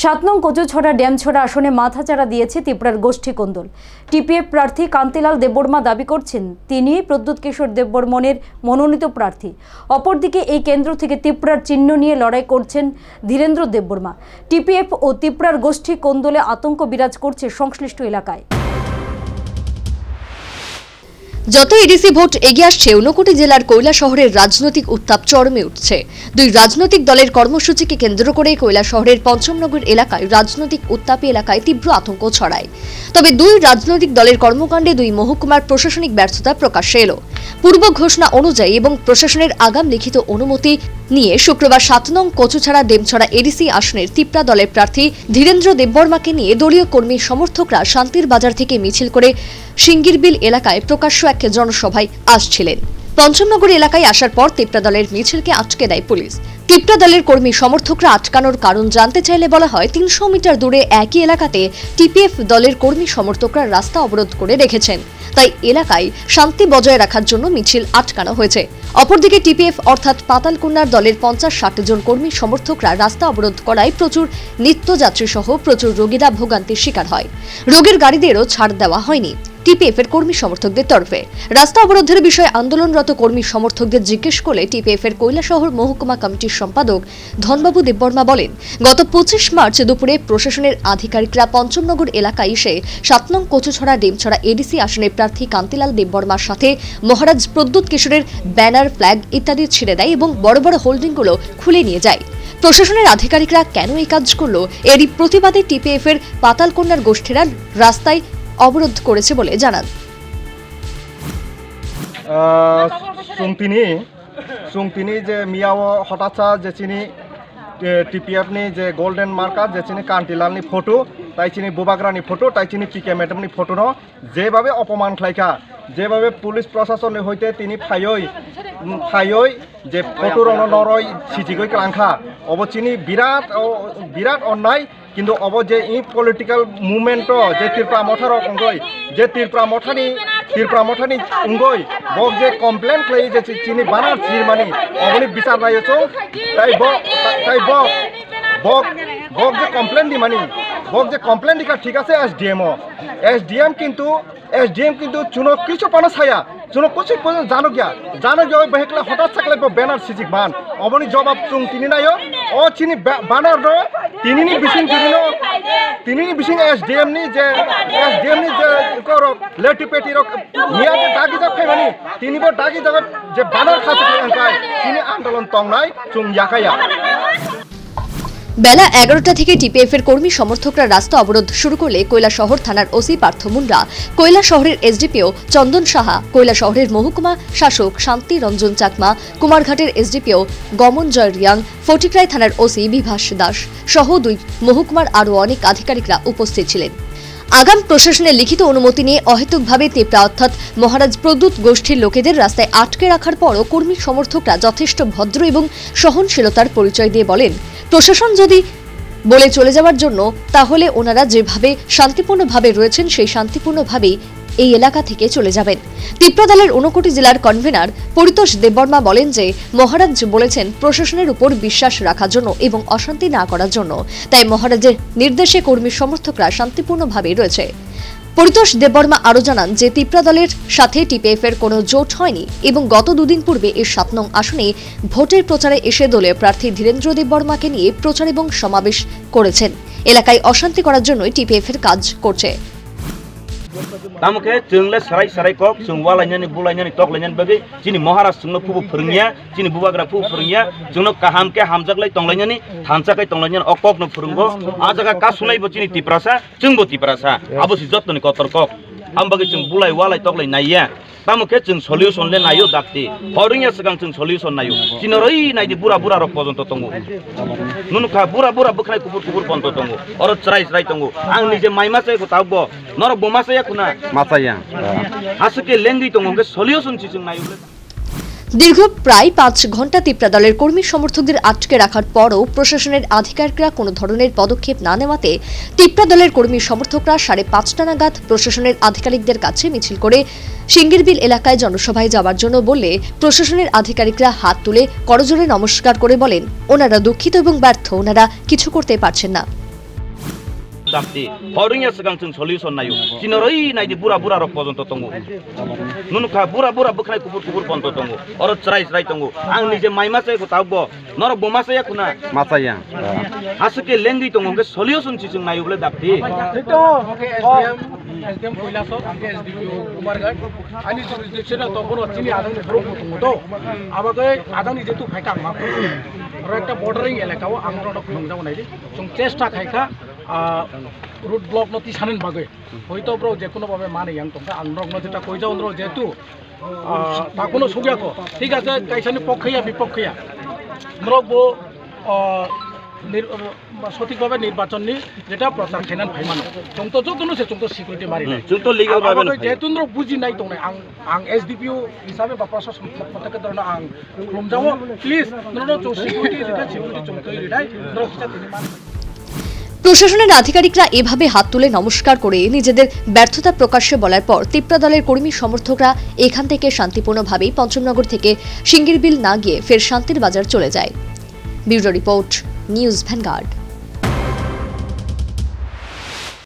সাত নং কচুছড়া ড্যামছড়া আসনে মাথাচাড়া দিয়েছে ত্রিপুরার গোষ্ঠী কোন্দল। টিপিএফ প্রার্থী কান্তিলাল দেববর্মা দাবি করছেন, তিনি প্রদ্যুৎ কিশোর দেববর্মনের মনোনীত প্রার্থী। অপরদিকে এই কেন্দ্র থেকে ত্রিপুরার চিহ্ন নিয়ে লড়াই করছেন ধীরেন্দ্র দেববর্মা। টিপিএফ ও ত্রিপুরার গোষ্ঠী কোন্দলে আতঙ্ক বিরাজ করছে সংশ্লিষ্ট এলাকায়। যত এডিসি ভোট এগিয়ে আসছে, ঊনকোটি জেলার কৈলা শহরের রাজনৈতিক উত্তাপ চরমে উঠছে। দুই রাজনৈতিক দলের কর্মসূচিকে কেন্দ্র করে কৈলা শহরের পঞ্চমনগর এলাকায় রাজনৈতিক উত্তাপী এলাকায় তীব্র আতঙ্ক ছড়ায়। তবে দুই রাজনৈতিক দলের কর্মকাণ্ডে দুই মহকুমার প্রশাসনিক ব্যর্থতা প্রকাশ্যে এলো। পূর্ব ঘোষণা অনুযায়ী এবং প্রশাসনের আগাম লিখিত অনুমতি নিয়ে শুক্রবার সাত নং কচুছাড়া ডেমছড়া এডিসি আসনের তিপ্রা দলের প্রার্থী ধীরেন্দ্র দেববর্মাকে নিয়ে দলীয় কর্মী সমর্থকরা শান্তির বাজার থেকে মিছিল করে সিঙ্গিরবিল এলাকায় প্রকাশ্য এক জনসভায় আসছিলেন। পঞ্চমনগর এলাকায় আসার পর তিপ্রা দলের মিছিলকে আটকে দেয় পুলিশ। তিপ্রা দলের কর্মী সমর্থকরা আটকানোর কারণ জানতে চাইলে বলা হয়, তিনশো মিটার দূরে একই এলাকাতে টিপিএফ দলের কর্মী সমর্থকরা রাস্তা অবরোধ করে রেখেছেন। তাই এলাকায় শান্তি বজায় রাখার জন্য মিছিল আটকানো হয়েছে। অপরদিকে টিপিএফ অর্থাৎ পাতালকন্যার দলের পঞ্চাশ ষাট জন কর্মী সমর্থকরা রাস্তা অবরোধ করায় প্রচুর নিত্যযাত্রী সহ প্রচুর রোগীরা ভোগান্তির শিকার হয়। রোগীর গাড়িদেরও ছাড় দেওয়া হয়নি। টিপিএফ এর কর্মী সমর্থকদের তরফে। রাস্তা অবরোধের বিষয়ে আন্দোলনরত কর্মী সমর্থকদের জিজ্ঞেস করলে টিপিএফ এর কৈলাসহর মহকুমা কমিটির সম্পাদক ধনবাবু দেববর্মা বলেন, গত পঁচিশ মার্চ দুপুরে প্রশাসনের আধিকারিকরা পঞ্চমনগর এলাকায় এসে সাত নং কচুছড়া ডেমছড়া এডিসি আসনের প্রার্থী কান্তিলাল দেববর্মার সাথে মহারাজ প্রদ্যুৎ কিশোরের ব্যানার, ফ্ল্যাগ ইত্যাদি ছেড়ে দেয় এবং বড় বড় হোল্ডিংগুলো খুলে নিয়ে যায়। প্রশাসনের আধিকারিকরা কেন এই কাজ করল? এরই প্রতিবাদে টিপিএফ এর পাতালকন্যার গোষ্ঠীরা রাস্তায় অবরোধ করেছে বলে জানান। যে মিয়াও হঠাৎ যে চিনি টিপিএফনি যে গোল্ডেন মার্কার যে চিনি কান্তিলালনি ফটো, তাই চিনি বুবাগ্রানি ফটো, তাই চিনি পিকে ম্যাডামনি ফটো ন। যেভাবে অপমান খাইকা যেভাবে পুলিশ প্রশাসন হইতে তিনি ফাইয়ই ফাইয়ই যে ফটো রণ নরই সিজিগৈ ক্লাংখা। অবচিনি বিরাট বিরাট অন্যায় কিন্তু অব যে ই পলিটিক্যাল মুভমেন্ট যে ত্রিপুরা মঠার অঙ্গই, যে ত্রিপুরা মঠানি ত্রিপুরা মঠানি অঙ্গই, বক যে কমপ্লেন খাই যে চিনি বানার চিরমানি অবনি বিচার নাইছো তাই বক তাই বক বক বক যে কমপ্লেন দি বক যে কমপ্লেন দিকা ঠিক আছে S D M S D M কিন্তু এস ডি এম কিন্তু চুনো কিছু পানো ছায়া, চুনো কিছু পর্যন্ত জানো গিয়া। জানো গিয়া ওই বেহেকলে হঠাৎ থাকলে ব্যানার সিজিক বান। অবনি জবাব চুং তিনি নাই ও। চিনি বানার র। তিনি নি বিসিং তিনি তিনি নি বিসিং এস ডি এম নি যে এস ডি এম নি যে কর, লেটি পেটি রক নিয়া যে ডাকি যা ফাইমানি তিনি বো ডাকি জায়গা যে বানার খাতে তিনি আন্দোলন তং নাই, চুং ইয়াকাইয়া। বেলা এগারোটা থেকে টিপিএফ এর কর্মী সমর্থকরা রাস্তা অবরোধ শুরু করলে কৈলা শহর থানার ওসি পার্থ মুন্ডা কৈলা শহরের এসডিপিও চন্দন সাহা কৈলা শহরের মহকুমা শাসক শান্তি রঞ্জন চাকমা, কুমারঘাটের এসডিপিও গমন জয় রিয়াং, ফটিকরাই থানার ওসি বিভাস দাস সহ দুই মহকুমার আরও অনেক আধিকারিকরা উপস্থিত ছিলেন। আগাম প্রশাসনের লিখিত অনুমতি নিয়ে অহেতুকভাবে তেপরা অর্থাৎ মহারাজ প্রদ্যুৎ গোষ্ঠীর লোকেদের রাস্তায় আটকে রাখার পরও কর্মী সমর্থকরা যথেষ্ট ভদ্র এবং সহনশীলতার পরিচয় দিয়ে বলেন প্রশাসন যদি বলে চলে যাওয়ার জন্য, তাহলে ওনারা যেভাবে শান্তিপূর্ণভাবে রয়েছেন, সেই শান্তিপূর্ণভাবেই এই এলাকা থেকে চলে যাবেন। তীব্র দলের ঊনকোটি জেলার কনভেনার পরিতোষ দেববর্মা বলেন যে, মহারাজ বলেছেন প্রশাসনের উপর বিশ্বাস রাখার জন্য এবং অশান্তি না করার জন্য। তাই মহারাজের নির্দেশে কর্মী সমর্থকরা শান্তিপূর্ণভাবে রয়েছে। পরিতোষ দেববর্মা আরও জানান যে তিপ্রা দলের সাথে টিপিএফ এর কোনো জোট হয়নি এবং গত দুদিন পূর্বে এর সাত নং আসনে ভোটের প্রচারে এসে দলের প্রার্থী ধীরেন্দ্র দেববর্মাকে নিয়ে প্রচার এবং সমাবেশ করেছেন। এলাকায় অশান্তি করার জন্যই টিপিএফ এর কাজ করছে। Tamu ke jengle serai serai kok jeng wala nyani bula nih tok lainnya bagai jini moharas jeng le pupu perengnya jini buah gra pupu perengnya kaham ke hamzak lai tong lainnya nih hamzak lagi tong lenyani okok no aja azaka kasunai bo jini tiprasa jeng tiprasa ya. abu si jatuh nih kotor kok. Ambagi ceng bulai walai tok naya তামুকে চিন solution লে নাইও দাকতি হরিঙে সেগাং চিন solution নাই চিন রই নাই বুড়া বুড়া রক পর্যন্ত তঙ্গু নুনুখা বুড়া বুড়া বুখাই কুপুর কুপুর পর্যন্ত তঙ্গু অর চাই চাই তঙ্গু আং নিজে মাইমাসে কোথাব নর বোমাসে খুনা মাসাইয়া আসুকে লেঙ্গি তঙ্গুকে সলিউশন চিচিং নাই দীর্ঘ প্রায় পাঁচ ঘণ্টা তিপ্রা দলের কর্মী সমর্থকদের আটকে রাখার পরও প্রশাসনের আধিকারিকরা কোনো ধরনের পদক্ষেপ না নেওয়াতে তিপ্রা দলের কর্মী সমর্থকরা সাড়ে পাঁচটা নাগাদ প্রশাসনের আধিকারিকদের কাছে মিছিল করে সিঙ্গিরবিল এলাকায় জনসভায় যাওয়ার জন্য বললে প্রশাসনের আধিকারিকরা হাত তুলে করজোরে নমস্কার করে বলেন, ওনারা দুঃখিত এবং ব্যর্থ, ওনারা কিছু করতে পারছেন না। ଡାକ୍ତି ହରିଙ୍ଗିଆ ସେ ଗାଁ ସଲ୍ୟୁସନ୍ ନାଇଁ ଚିହ୍ନ ରହି ନାଇଁ ବୁରା ବୁରା ରଖ ପର୍ଯ୍ୟନ୍ତ ତୁମକୁ ନୁନୁ ଖା ବୁରା ବୁରା ବୁଖାଇ କୁକୁର କୁକୁର ପର୍ଯ୍ୟନ୍ତ ତୁମକୁ ଅର ଚରାଇ ଚରାଇ ତୁମକୁ ଆଉ ନିଜେ ମାଇମା ସେ କଥା ହବ ନର ବୋମା ସେଇଆ କୁ ନା ମାସାଇଆ ଆସିକି ଲେଙ୍ଗି ତୁମକୁ କେ ସଲ୍ୟୁସନ୍ ଚିଚ ନାଇଁ ବୋଲେ ଡାକ୍ତି ଚେଷ୍ଟା ଖାଇଖା খাইখা রুট ব্লক নতি সানেন বাগে হয়তো ব্র যে কোনো ভাবে মানে ইয়াং তোমরা আন্দ্রক নথিটা কই যাও যেহেতু তা কোনো সুবিধা ঠিক আছে কাইসানি পক্ষইয়া বিপক্ষইয়া মরক বো সঠিকভাবে নির্বাচন নি যেটা প্রচার খেনান ভাইমানো চংতো যত সে চংতো সিকিউরিটি মারি নাই। লিগাল ভাবে যেহেতু আমরা বুঝি নাই তো আং আং এসডিপিও হিসাবে বা প্রশাসন পতাকা ধরনের আং খুলমজাও প্লিজ চৌ সিকিউরিটি যেটা সিকিউরিটি চংতো তিনি মান প্রশাসনের আধিকারিকরা এভাবে হাত তুলে নমস্কার করে নিজেদের ব্যর্থতা প্রকাশ্যে বলার পর তিপ্রা দলের কর্মী সমর্থকরা এখান থেকে শান্তিপূর্ণভাবেই পঞ্চমনগর থেকে সিঙ্গিরবিল না গিয়ে ফের শান্তির বাজার চলে যায়। Bureau report, news Vanguard.